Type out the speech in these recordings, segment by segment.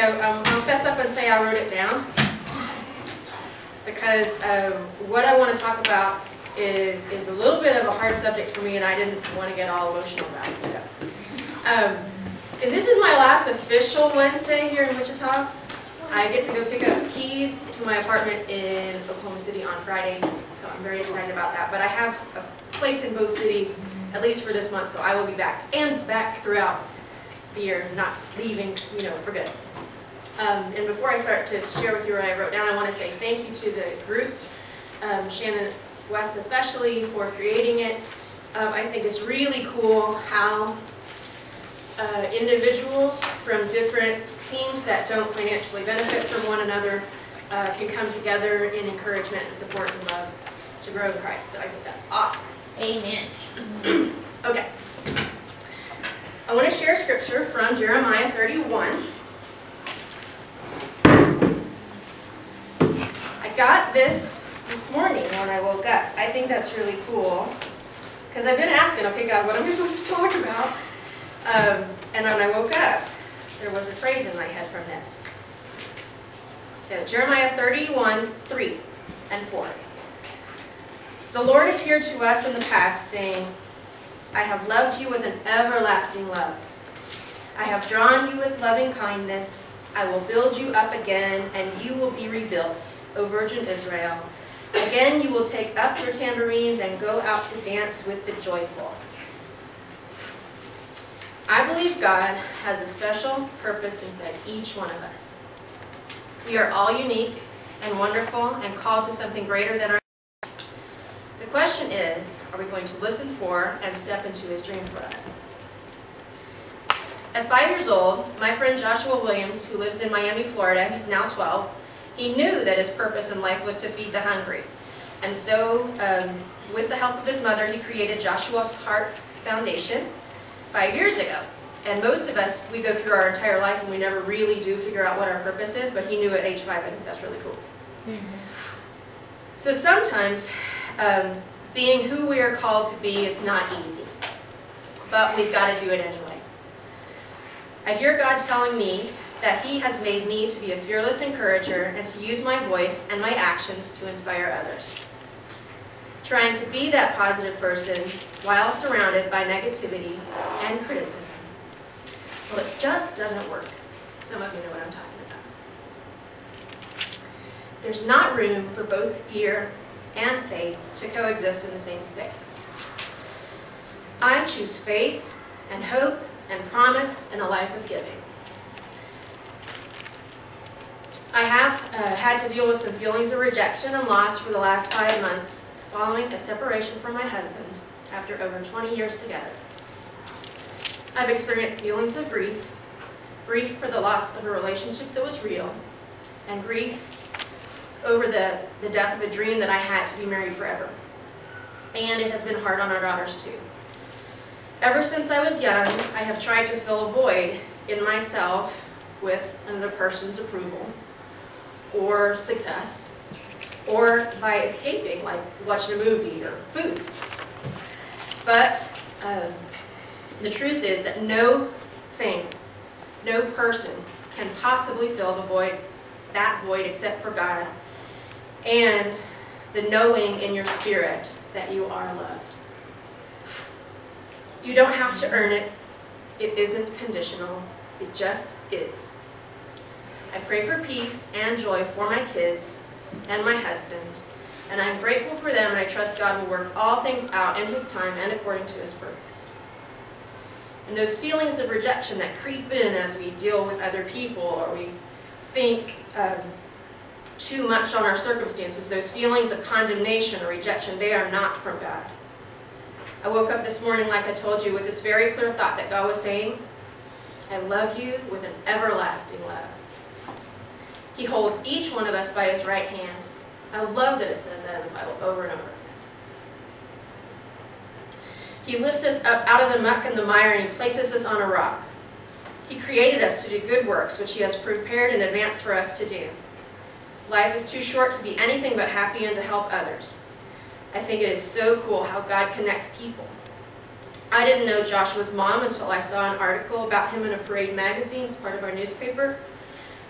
so um, I'll fess up and say I wrote it down because um, what I want to talk about is is a little bit of a hard subject for me, and I didn't want to get all emotional about it. So, um, and this is my last official Wednesday here in Wichita. I get to go pick up keys to my apartment in Oklahoma City on Friday, so I'm very excited about that. But I have a place in both cities, at least for this month, so I will be back and back throughout year, not leaving, you know, for good. Um, and before I start to share with you what I wrote down, I want to say thank you to the group, um, Shannon West especially, for creating it. Um, I think it's really cool how uh, individuals from different teams that don't financially benefit from one another uh, can come together in encouragement and support and love to grow in Christ. So I think that's awesome. Amen. Okay. I want to share a scripture from Jeremiah 31. I got this this morning when I woke up. I think that's really cool because I've been asking, okay, God, what am I supposed to talk about? Um, and when I woke up, there was a phrase in my head from this. So Jeremiah 31, 3 and 4. The Lord appeared to us in the past, saying, I have loved you with an everlasting love. I have drawn you with loving kindness. I will build you up again, and you will be rebuilt, O Virgin Israel. Again you will take up your tambourines and go out to dance with the joyful. I believe God has a special purpose inside each one of us. We are all unique and wonderful and called to something greater than our question is, are we going to listen for and step into his dream for us? At five years old, my friend Joshua Williams, who lives in Miami, Florida, he's now 12, he knew that his purpose in life was to feed the hungry. And so, um, with the help of his mother, he created Joshua's Heart Foundation five years ago. And most of us, we go through our entire life and we never really do figure out what our purpose is, but he knew at age five. I think that's really cool. So sometimes, um, being who we are called to be is not easy, but we've got to do it anyway. I hear God telling me that He has made me to be a fearless encourager and to use my voice and my actions to inspire others. Trying to be that positive person while surrounded by negativity and criticism. Well, it just doesn't work. Some of you know what I'm talking about. There's not room for both fear and faith to coexist in the same space. I choose faith and hope and promise and a life of giving. I have uh, had to deal with some feelings of rejection and loss for the last five months following a separation from my husband after over 20 years together. I've experienced feelings of grief, grief for the loss of a relationship that was real, and grief over the, the death of a dream that I had to be married forever. And it has been hard on our daughters too. Ever since I was young, I have tried to fill a void in myself with another person's approval or success or by escaping, like watching a movie or food. But um, the truth is that no thing, no person can possibly fill the void, that void except for God and the knowing in your spirit that you are loved. You don't have to earn it. It isn't conditional. It just is. I pray for peace and joy for my kids and my husband, and I'm grateful for them, and I trust God will work all things out in His time and according to His purpose. And those feelings of rejection that creep in as we deal with other people or we think um, too much on our circumstances, those feelings of condemnation or rejection, they are not from God. I woke up this morning, like I told you, with this very clear thought that God was saying, I love you with an everlasting love. He holds each one of us by his right hand. I love that it says that in the Bible over and over. again. He lifts us up out of the muck and the mire and he places us on a rock. He created us to do good works, which he has prepared in advance for us to do. Life is too short to be anything but happy and to help others. I think it is so cool how God connects people. I didn't know Joshua's mom until I saw an article about him in a Parade magazine as part of our newspaper.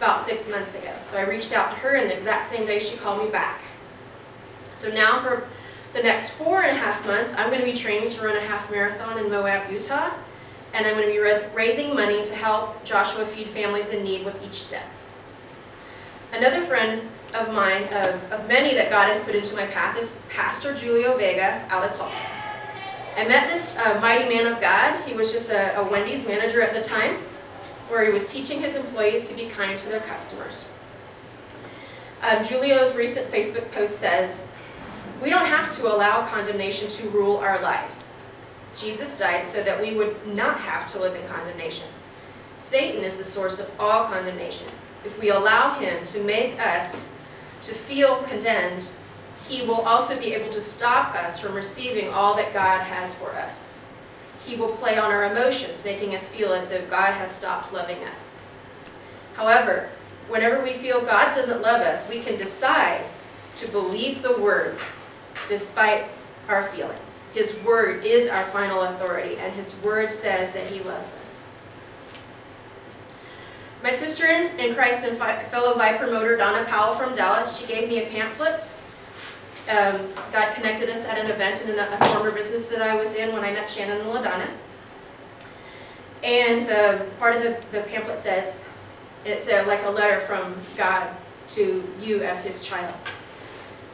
about six months ago. So I reached out to her, and the exact same day she called me back. So now for the next four and a half months, I'm going to be training to run a half marathon in Moab, Utah, and I'm going to be raising money to help Joshua feed families in need with each step. Another friend of mine, of, of many that God has put into my path, is Pastor Julio Vega out of Tulsa. I met this uh, mighty man of God. He was just a, a Wendy's manager at the time, where he was teaching his employees to be kind to their customers. Um, Julio's recent Facebook post says, we don't have to allow condemnation to rule our lives. Jesus died so that we would not have to live in condemnation. Satan is the source of all condemnation. If we allow him to make us to feel condemned, he will also be able to stop us from receiving all that God has for us. He will play on our emotions, making us feel as though God has stopped loving us. However, whenever we feel God doesn't love us, we can decide to believe the word despite our feelings. His word is our final authority, and his word says that he loves us. My sister in Christ and fellow Viper motor, Donna Powell from Dallas, she gave me a pamphlet. Um, God connected us at an event in a former business that I was in when I met Shannon and LaDonna. And uh, part of the, the pamphlet says, it's a, like a letter from God to you as his child.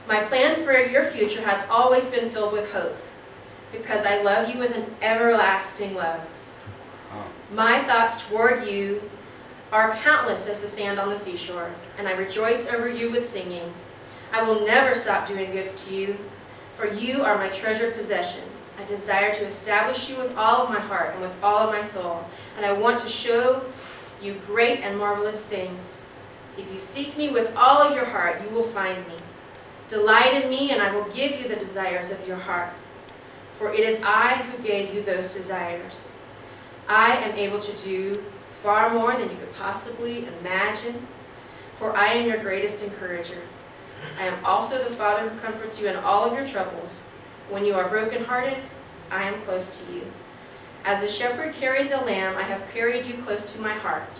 My plan for your future has always been filled with hope because I love you with an everlasting love. My thoughts toward you are countless as the sand on the seashore, and I rejoice over you with singing. I will never stop doing good to you, for you are my treasured possession. I desire to establish you with all of my heart and with all of my soul, and I want to show you great and marvelous things. If you seek me with all of your heart, you will find me. Delight in me, and I will give you the desires of your heart. For it is I who gave you those desires. I am able to do far more than you could possibly imagine, for I am your greatest encourager. I am also the Father who comforts you in all of your troubles. When you are brokenhearted, I am close to you. As a shepherd carries a lamb, I have carried you close to my heart.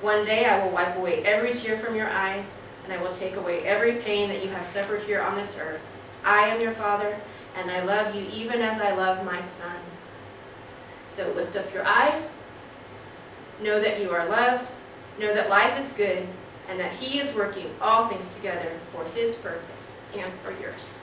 One day I will wipe away every tear from your eyes, and I will take away every pain that you have suffered here on this earth. I am your Father, and I love you even as I love my Son. So lift up your eyes, know that you are loved, know that life is good, and that He is working all things together for His purpose and for yours.